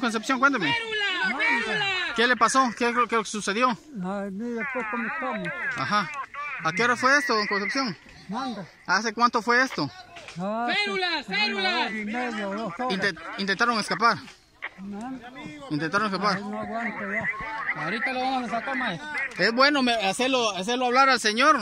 Concepción, cuénteme. ¿Qué le pasó? ¿Qué es lo que sucedió? Mira, pues cómo estamos. Ajá. ¿A qué hora fue esto, don Concepción? Manda. ¿Hace cuánto fue esto? Ah, ¡Férulas! ¡Férulas! hora intentaron escapar. Manda. Intentaron escapar. Ay, no aguanto ya. Ahorita lo vamos a sacar, maestro. Es bueno me- hacerlo, hacerlo hablar al señor.